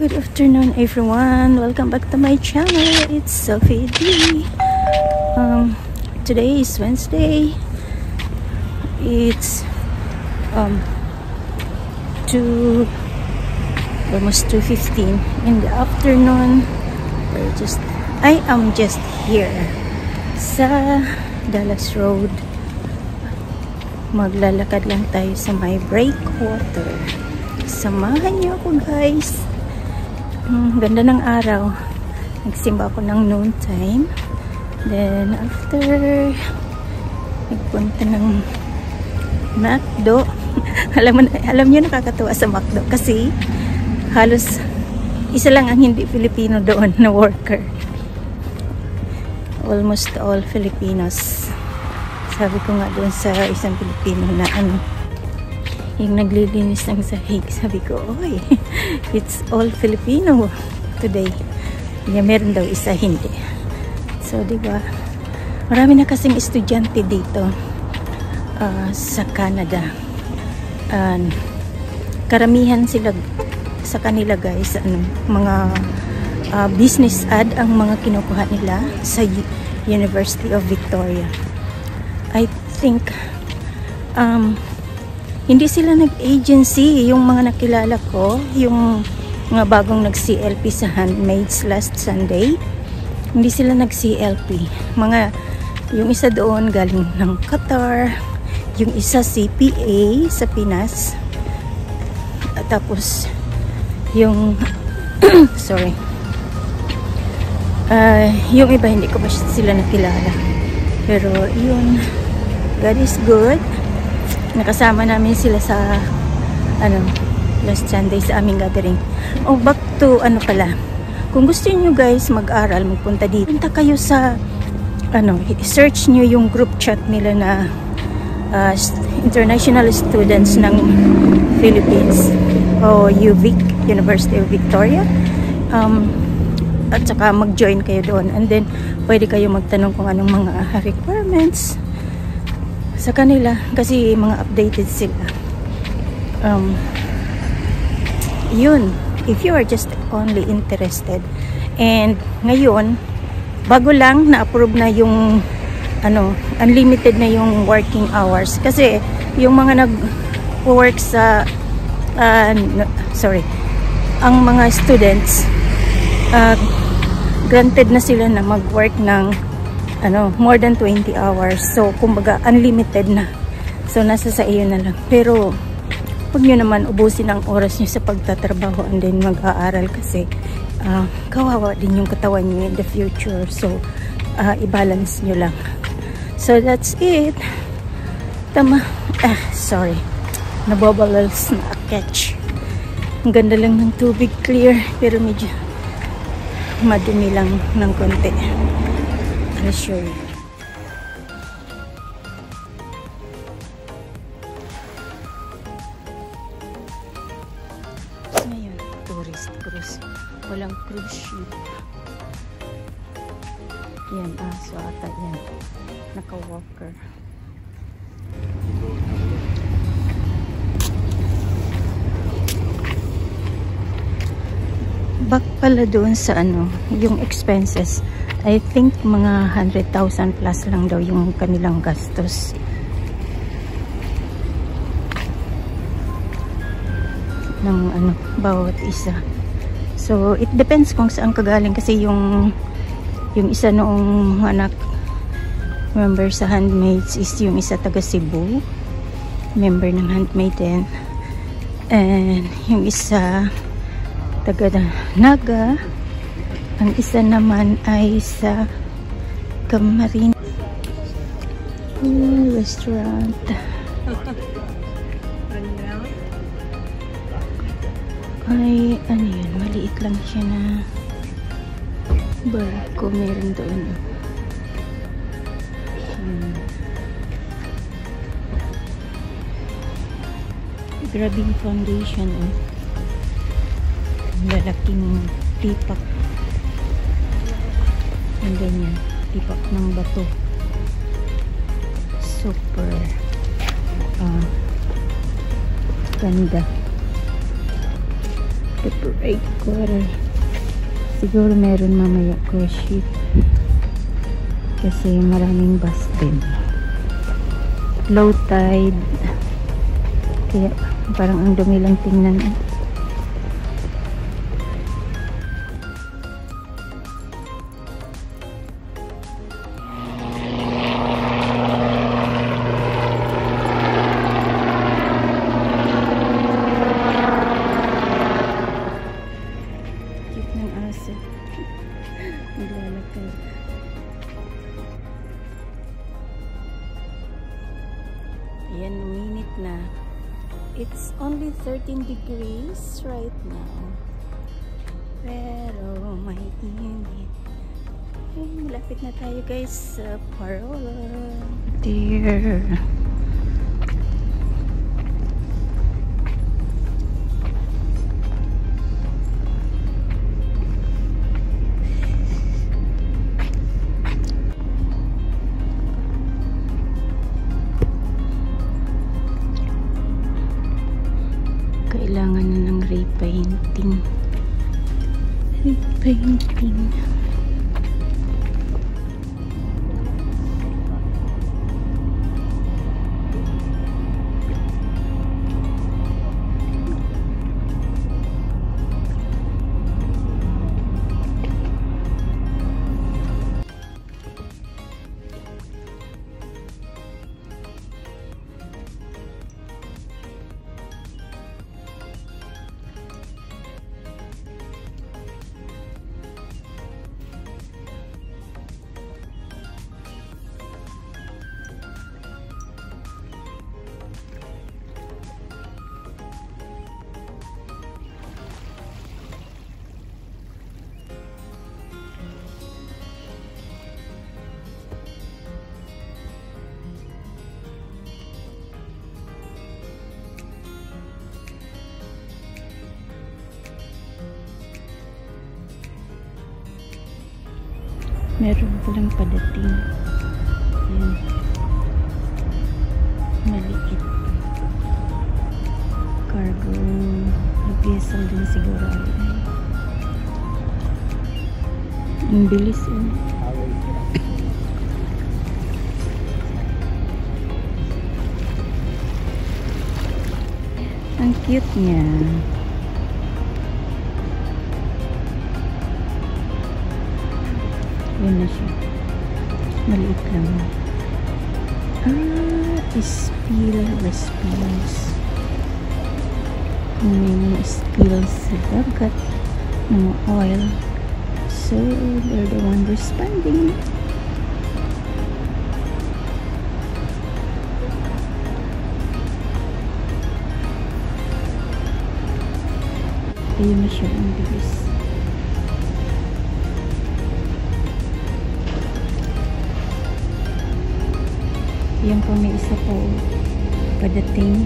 Good afternoon everyone. Welcome back to my channel. It's Sophie D. Um, today is Wednesday. It's um, 2 almost 2.15 in the afternoon. We're just, I am just here sa Dallas Road. Maglalakad lang tayo sa my breakwater. Samahan niyo ako guys. Mm, ganda ng araw. Nagsimba ako ng noon time. Then, after nagpunta ng McDo. alam mo, alam niyo nakakatuwa sa McDo kasi halos isa lang ang hindi Filipino doon na worker. Almost all Filipinos. Sabi ko nga doon sa isang Filipino na ano, yung naglilinis ng sahig. Sabi ko, oy, it's all Filipino today. Yeah, meron daw isa hindi. So, di ba? Marami na kasing estudyante dito uh, sa Canada. Uh, karamihan sila sa kanila guys, ano, mga uh, business ad ang mga kinukuha nila sa University of Victoria. I think um, hindi sila nag-agency yung mga nakilala ko yung mga bagong nag-CLP sa handmaids last Sunday hindi sila nag-CLP mga yung isa doon galing ng Qatar yung isa CPA sa Pinas at tapos yung sorry uh, yung iba hindi ko pa sila nakilala. Pero yun God is good nakasama namin sila sa ano last Sunday sa aming gathering. Oh back to ano pala. Kung gusto niyo guys mag-aral magpunta dito. Punta kayo sa ano search niyo yung group chat nila na uh, international students ng Philippines. O UVic University of Victoria. Um, at saka mag-join kayo doon. And then pwede kayo magtanong kung anong mga requirements sa kanila kasi mga updated sila. Um, yun if you are just only interested. And ngayon bago lang na-approve na yung ano, unlimited na yung working hours. Kasi yung mga nag-work sa uh, sorry ang mga students uh, granted na sila na mag-work ng ano, more than 20 hours. So, kumbaga, unlimited na. So, nasa sa iyo na lang. Pero, huwag nyo naman ubusin ang oras nyo sa pagtatrabaho and then mag-aaral kasi uh, kawawa din yung katawan nyo in the future. So, uh, i-balance nyo lang. So, that's it. Tama. Ah, sorry. Nabobalals na catch. Ang ganda lang ng tubig clear pero medyo madumi lang ng konti. You. Ngayon, tourist cruise. Walang cruise ship. Yan, aso ata yan. Naka-walker. Back pala doon sa ano, yung expenses. I think mga 100,000 plus lang daw yung kanilang gastos. ng ano, bawat isa. So, it depends kung saan kagaling kasi yung yung isa noong anak member sa handmaids is yung isa taga Cebu member ng handmaiden and yung isa taga Naga ang isa naman ay sa Kamarin hmm, restaurant. ay, ano yun, maliit lang siya na barko meron doon. Hmm. Grabing foundation, oh. Lalaking tipak yung ganyan tipak ng bato super uh, ganda the breakwater. Siguro meron mamaya cruise ship. Kasi maraming bus din. Low tide. Kaya parang ang dumi lang tingnan. Degrees right now. Pero may init. Ay, malapit na tayo guys sa Parola. Dear. painting. Painting. Meron palang padating. Ayan. Maliit. Cargo. Nag-vessel din siguro. Ang bilis eh. Ang cute niya. Yun na siya. Maliit lang. Ah, spill response. May mga spill sa dagat, mga oil. So, they're the one responding. Ayun na siya, ang bilis. Yan po may isa po padating.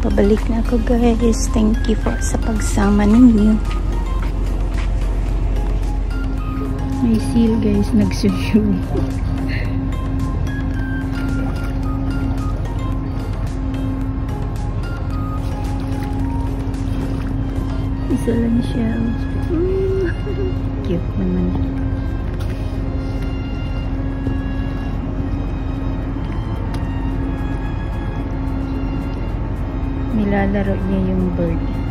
Pabalik na ako guys. Thank you for sa pagsama ninyo. May seal guys nagsushow. Isa lang siya. Cute naman. Nilalaro niya yung bird.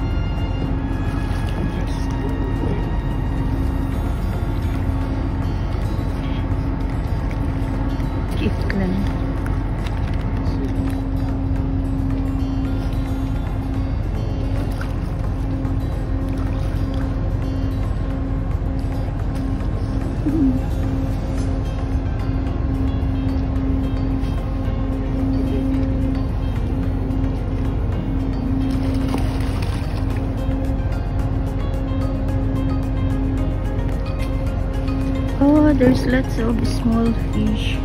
There's lots of small fish.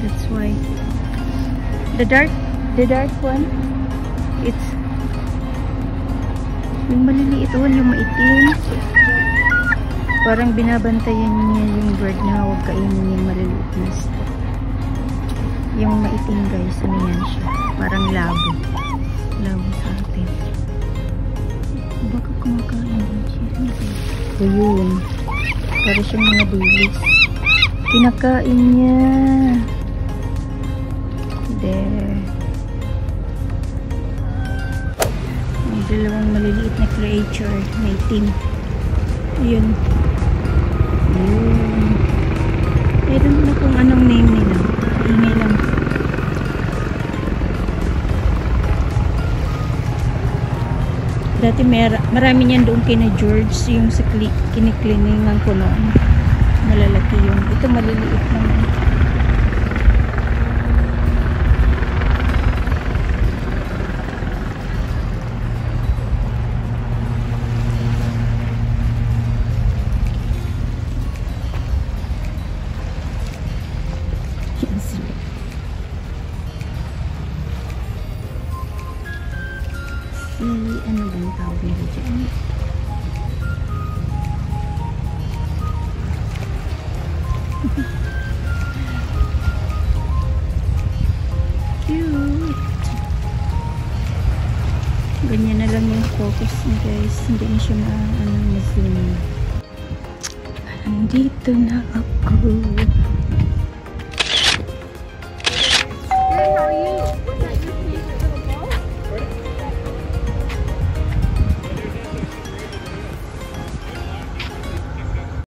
That's why. The dark, the dark one, it's yung maliliit one, yung maitim. Parang binabantayan niya yung bird na huwag kainin yung maliliit na. Yung maitim guys, ano yan siya? Parang labo. Labo sa atin. kumakain din siya. Ano ba? Ayun. Para siyang mga bilis. Kinakain niya. There. May dalawang maliliit na creature. May team. Ayun. Ayun. I don't kung anong name nila. Ingay lang. Dati mer marami niyan doon kina George, yung sa kli kinikliningan ko noon. Malalaki yun. Ito maliliit naman. Si, ano ba yung tawag nila dyan? Ganyan na lang yung focus niya guys. Hindi na siya ma ano, ma-zoom. Nandito na ako.